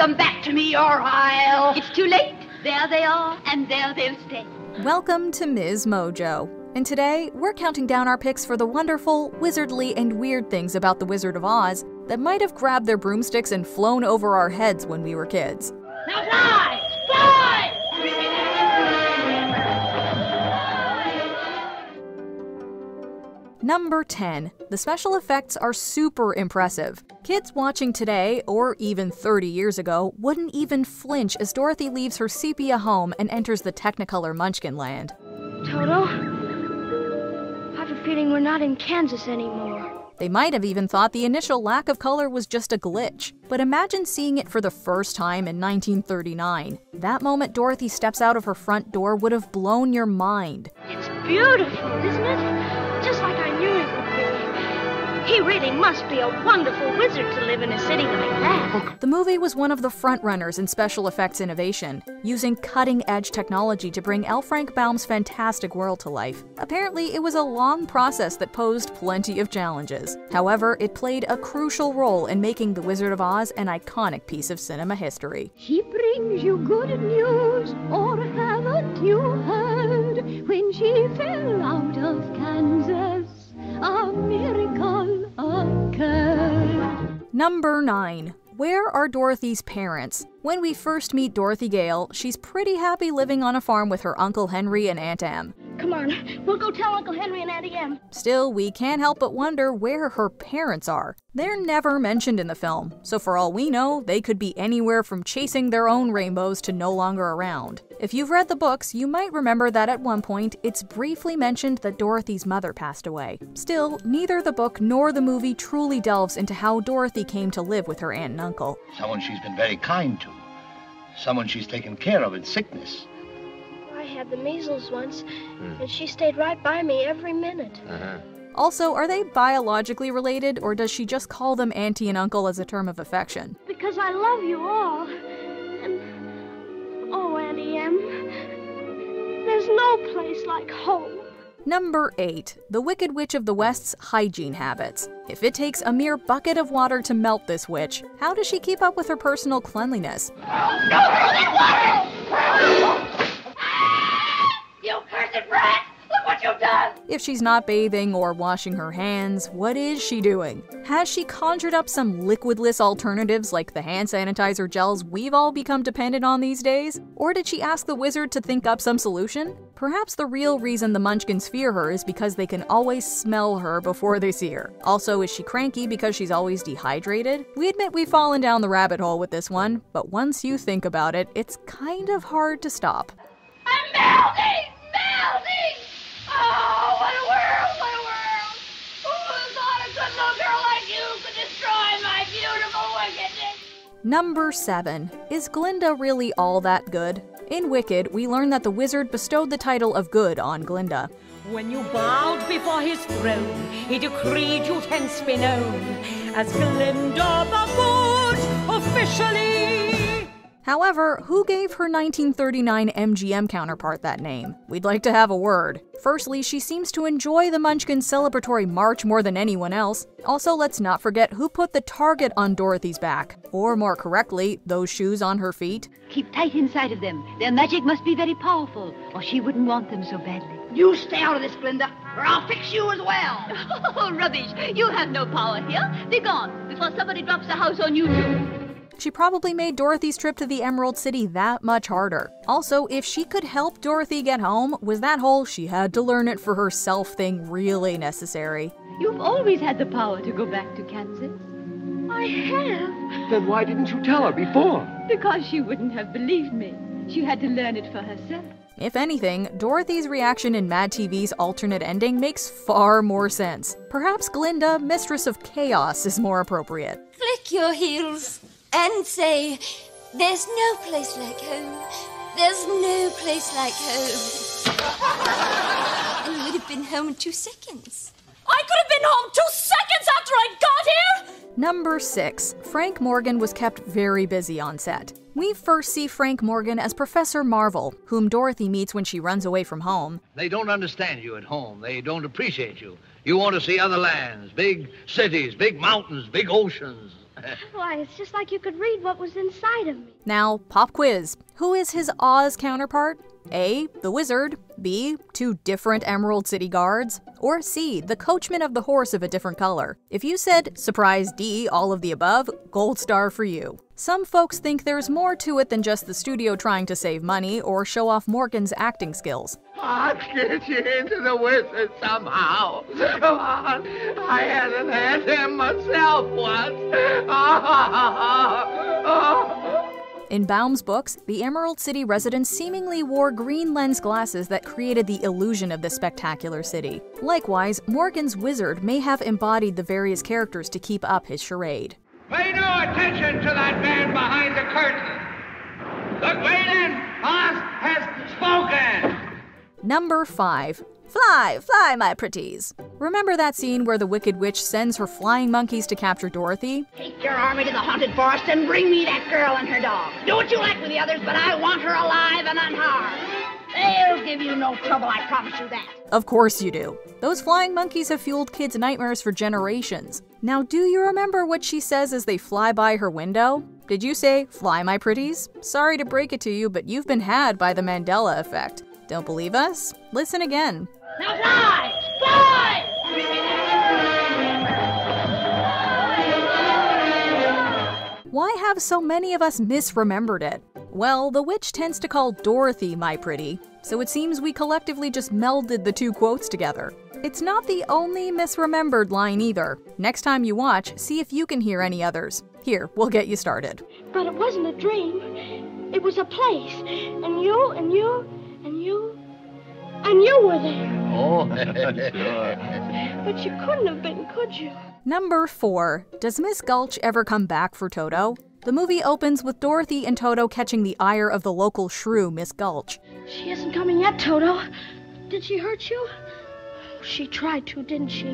them back to me, or I'll. It's too late. There they are, and there they'll stay. Welcome to Ms. Mojo. And today, we're counting down our picks for the wonderful, wizardly, and weird things about the Wizard of Oz that might have grabbed their broomsticks and flown over our heads when we were kids. Now fly! Number 10. The special effects are super impressive. Kids watching today, or even 30 years ago, wouldn't even flinch as Dorothy leaves her sepia home and enters the Technicolor Munchkin land. Toto, I have a feeling we're not in Kansas anymore. They might have even thought the initial lack of color was just a glitch. But imagine seeing it for the first time in 1939. That moment Dorothy steps out of her front door would have blown your mind. It's beautiful, isn't it? Just like I knew it would be. He really must be a wonderful wizard to live in a city like that. The movie was one of the frontrunners in special effects innovation, using cutting edge technology to bring L. Frank Baum's fantastic world to life. Apparently, it was a long process that posed plenty of challenges. However, it played a crucial role in making The Wizard of Oz an iconic piece of cinema history. She brings you good news, or haven't you heard? Out of Kansas, a miracle occurred. Number 9. Where are Dorothy's parents? When we first meet Dorothy Gale, she's pretty happy living on a farm with her Uncle Henry and Aunt Em. Come on, we'll go tell Uncle Henry and Auntie Em. Still, we can't help but wonder where her parents are. They're never mentioned in the film, so for all we know, they could be anywhere from chasing their own rainbows to no longer around. If you've read the books, you might remember that at one point it's briefly mentioned that Dorothy's mother passed away. Still, neither the book nor the movie truly delves into how Dorothy came to live with her aunt and uncle. Someone she's been very kind to. Someone she's taken care of in sickness. I had the measles once, hmm. and she stayed right by me every minute. Uh-huh. Also, are they biologically related, or does she just call them auntie and uncle as a term of affection? Because I love you all. And, oh, Auntie Em, there's no place like home. Number 8. The Wicked Witch of the West's hygiene habits. If it takes a mere bucket of water to melt this witch, how does she keep up with her personal cleanliness? You cursed brat! Look what you've done! If she's not bathing or washing her hands, what is she doing? Has she conjured up some liquidless alternatives like the hand sanitizer gels we've all become dependent on these days? Or did she ask the wizard to think up some solution? Perhaps the real reason the Munchkins fear her is because they can always smell her before they see her. Also, is she cranky because she's always dehydrated? We admit we've fallen down the rabbit hole with this one, but once you think about it, it's kind of hard to stop. I'm melting! Melting! Oh, what a world! What a world! Who would have thought a good little girl like you could destroy my beautiful wickedness? Number 7. Is Glinda really all that good? In Wicked, we learn that the wizard bestowed the title of good on Glinda. When you bowed before his throne, he decreed you'd hence be known as Glinda the Good officially. However, who gave her 1939 MGM counterpart that name? We'd like to have a word. Firstly, she seems to enjoy the Munchkin celebratory march more than anyone else. Also, let's not forget who put the target on Dorothy's back. Or more correctly, those shoes on her feet. Keep tight inside of them. Their magic must be very powerful, or she wouldn't want them so badly. You stay out of this, Glinda, or I'll fix you as well. Oh, rubbish. You have no power here. Be gone before somebody drops a house on you, too. She probably made Dorothy's trip to the Emerald City that much harder. Also, if she could help Dorothy get home, was that whole she had to learn it for herself thing really necessary? You've always had the power to go back to Kansas. I have, Then why didn't you tell her before? Because she wouldn't have believed me. She had to learn it for herself. If anything, Dorothy's reaction in Mad TV's alternate ending makes far more sense. Perhaps Glinda, Mistress of Chaos, is more appropriate. Flick your heels and say, There's no place like home. There's no place like home. and you'd have been home in two seconds. I could have been home two seconds after I got here! Number 6. Frank Morgan was kept very busy on set. We first see Frank Morgan as Professor Marvel, whom Dorothy meets when she runs away from home. They don't understand you at home. They don't appreciate you. You want to see other lands, big cities, big mountains, big oceans. Why, it's just like you could read what was inside of me. Now, pop quiz. Who is his Oz counterpart? A. The wizard. B. Two different Emerald City guards. Or C. The coachman of the horse of a different color. If you said surprise D, all of the above, gold star for you. Some folks think there's more to it than just the studio trying to save money or show off Morgan's acting skills. I'll get you into the wizard somehow. Come on. I had him myself once. In Baum's books, the Emerald City residents seemingly wore green lens glasses that created the illusion of the spectacular city. Likewise, Morgan's wizard may have embodied the various characters to keep up his charade. Pay no attention to that man behind the curtain. The great Oz has spoken. Number 5. Fly, fly, my pretties. Remember that scene where the Wicked Witch sends her flying monkeys to capture Dorothy? Take your army to the haunted forest and bring me that girl and her dog. Do what you like with the others, but I want her alive and unharmed. They'll give you no trouble, I promise you that. Of course you do. Those flying monkeys have fueled kids' nightmares for generations. Now, do you remember what she says as they fly by her window? Did you say, fly my pretties? Sorry to break it to you, but you've been had by the Mandela effect. Don't believe us? Listen again. Now fly! Fly! Why have so many of us misremembered it? Well, the witch tends to call Dorothy my pretty, so it seems we collectively just melded the two quotes together. It's not the only misremembered line either. Next time you watch, see if you can hear any others. Here, we'll get you started. But it wasn't a dream. It was a place. And you, and you, and you, and you were there. Oh, But you couldn't have been, could you? Number 4. Does Miss Gulch ever come back for Toto? The movie opens with Dorothy and Toto catching the ire of the local shrew, Miss Gulch. She isn't coming yet, Toto. Did she hurt you? She tried to, didn't she?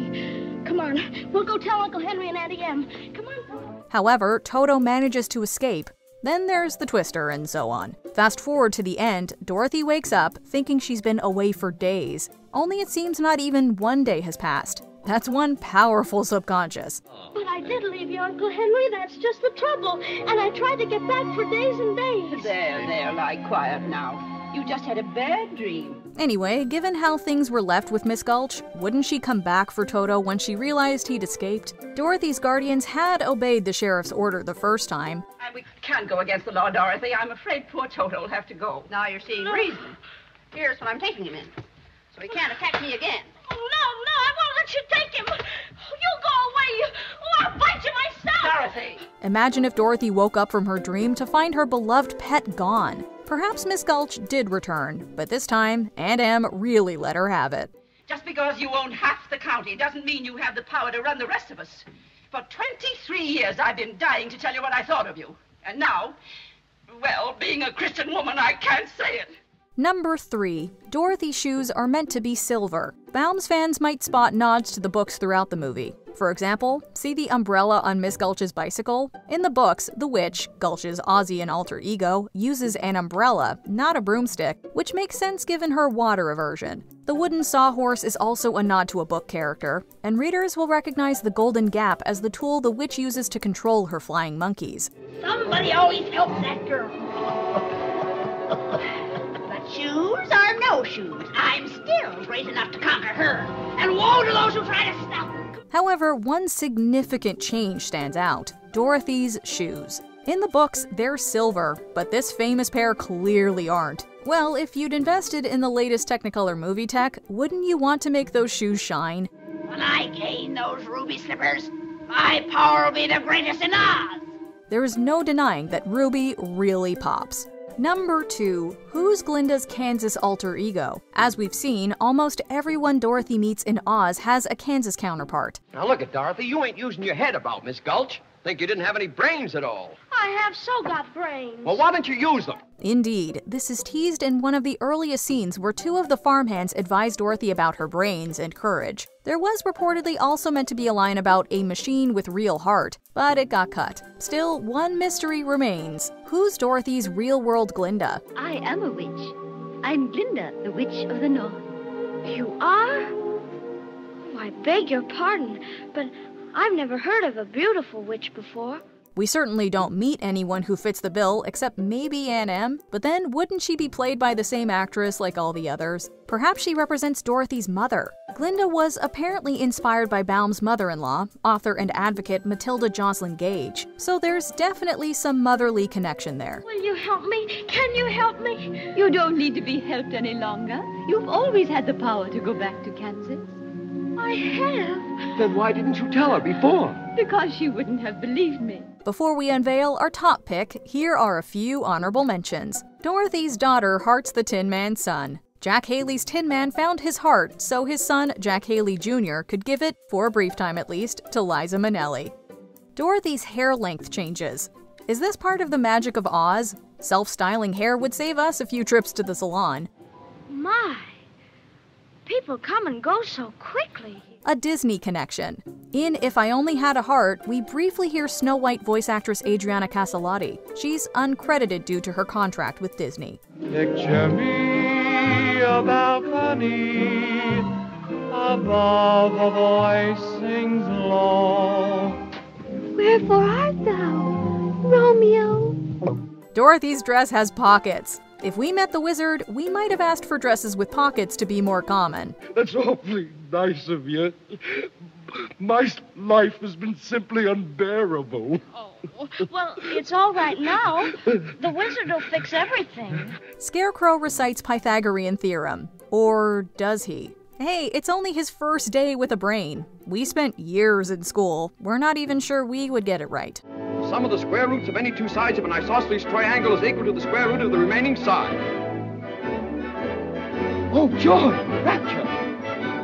Come on, we'll go tell Uncle Henry and Auntie Em. Come on. However, Toto manages to escape. Then there's the twister, and so on. Fast forward to the end, Dorothy wakes up thinking she's been away for days. Only it seems not even one day has passed. That's one powerful subconscious. But I did leave you, Uncle Henry. That's just the trouble. And I tried to get back for days and days. There, there, lie quiet now. You just had a bad dream. Anyway, given how things were left with Miss Gulch, wouldn't she come back for Toto when she realized he'd escaped? Dorothy's guardians had obeyed the sheriff's order the first time. And we can't go against the law, Dorothy. I'm afraid poor Toto will have to go. Now you're seeing reason. Here's what I'm taking him in. So he can't attack me again. Oh, no, no, I won't let you take him. You go away. Oh, I'll bite you myself. Dorothy! Imagine if Dorothy woke up from her dream to find her beloved pet gone. Perhaps Miss Gulch did return, but this time Aunt Em really let her have it. Just because you own half the county doesn't mean you have the power to run the rest of us. For 23 years, I've been dying to tell you what I thought of you. And now, well, being a Christian woman, I can't say it. Number 3. Dorothy's shoes are meant to be silver. Baum's fans might spot nods to the books throughout the movie. For example, see the umbrella on Miss Gulch's bicycle? In the books, the witch, Gulch's Ozian alter ego, uses an umbrella, not a broomstick, which makes sense given her water aversion. The wooden sawhorse is also a nod to a book character, and readers will recognize the golden cap as the tool the witch uses to control her flying monkeys. Somebody always help that girl. but shoes are no shoes. I'm still great enough to conquer her. And woe to those who try to stop. However, one significant change stands out Dorothy's shoes. In the books, they're silver, but this famous pair clearly aren't. Well, if you'd invested in the latest Technicolor movie tech, wouldn't you want to make those shoes shine? When I gain those ruby slippers, my power will be the greatest in Oz. There is no denying that Ruby really pops. Number 2. Who's Glinda's Kansas alter ego? As we've seen, almost everyone Dorothy meets in Oz has a Kansas counterpart. Now look at Dorothy, you ain't using your head about, Miss Gulch. Think you didn't have any brains at all. I have so got brains. Well, why don't you use them? Indeed, this is teased in one of the earliest scenes where two of the farmhands advise Dorothy about her brains and courage. There was reportedly also meant to be a line about a machine with real heart, but it got cut. Still, one mystery remains. Who's Dorothy's real world Glinda? I am a witch. I'm Glinda, the Witch of the North. You are? Oh, I beg your pardon, but I've never heard of a beautiful witch before. We certainly don't meet anyone who fits the bill except maybe Aunt Em, but then wouldn't she be played by the same actress like all the others? Perhaps she represents Dorothy's mother. Glinda was apparently inspired by Baum's mother in law, author and advocate Matilda Joslyn Gage, so there's definitely some motherly connection there. Will you help me? Can you help me? You don't need to be helped any longer. You've always had the power to go back to Kansas. I have. Then why didn't you tell her before? Because she wouldn't have believed me. Before we unveil our top pick, here are a few honorable mentions. Dorothy's daughter hearts the Tin Man's son. Jack Haley's Tin Man found his heart so his son, Jack Haley Jr., could give it, for a brief time at least, to Liza Minnelli. Dorothy's hair length changes. Is this part of the magic of Oz? Self styling hair would save us a few trips to the salon. My. People come and go so quickly. A Disney connection. In If I Only Had a Heart, we briefly hear Snow White voice actress Adriana Caselotti. She's uncredited due to her contract with Disney. Picture me a balcony above a voice sings low. Wherefore art thou, Romeo? Dorothy's dress has pockets. If we met the wizard, we might have asked for dresses with pockets to be more common. That's awfully nice of you. My life has been simply unbearable. Oh, well, it's all right now. The wizard will fix everything. Scarecrow recites Pythagorean theorem. Or does he? Hey, it's only his first day with a brain. We spent years in school. We're not even sure we would get it right. Sum of the square roots of any two sides of an isosceles triangle is equal to the square root of the remaining side. Oh, joy! Rapture!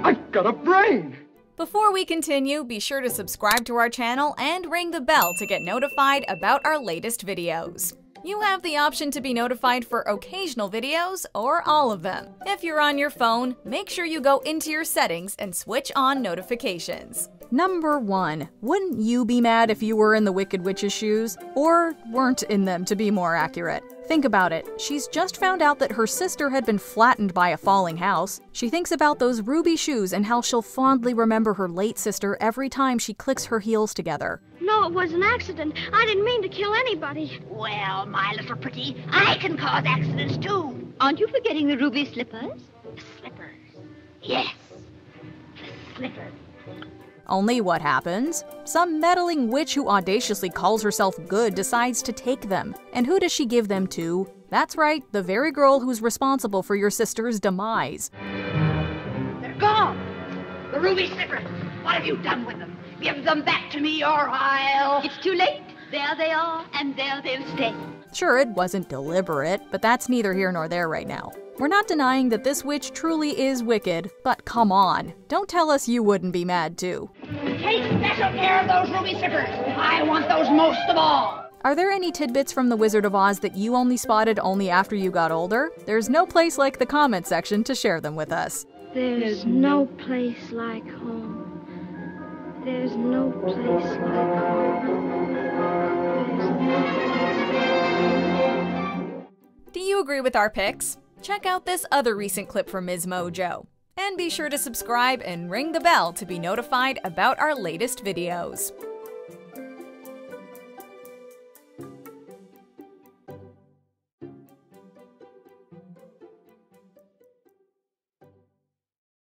I've got a brain! Before we continue, be sure to subscribe to our channel and ring the bell to get notified about our latest videos. You have the option to be notified for occasional videos or all of them. If you're on your phone, make sure you go into your settings and switch on notifications. Number 1. Wouldn't you be mad if you were in the Wicked Witch's shoes? Or weren't in them, to be more accurate. Think about it. She's just found out that her sister had been flattened by a falling house. She thinks about those ruby shoes and how she'll fondly remember her late sister every time she clicks her heels together. No, it was an accident. I didn't mean to kill anybody. Well, my little pretty, I can cause accidents too. Aren't you forgetting the ruby slippers? The slippers. Yes, the slippers. Only what happens? Some meddling witch who audaciously calls herself good decides to take them. And who does she give them to? That's right, the very girl who's responsible for your sister's demise. They're gone. The ruby slippers. What have you done with them? Give them back to me or I'll. It's too late. There they are, and there they'll stay. Sure, it wasn't deliberate, but that's neither here nor there right now. We're not denying that this witch truly is wicked, but come on, don't tell us you wouldn't be mad too. Take special care of those ruby slippers. I want those most of all. Are there any tidbits from The Wizard of Oz that you only spotted only after you got older? There's no place like the comment section to share them with us. There's no place like home. There's no place like home. Do you agree with our picks? Check out this other recent clip from Ms. Mojo. And be sure to subscribe and ring the bell to be notified about our latest videos.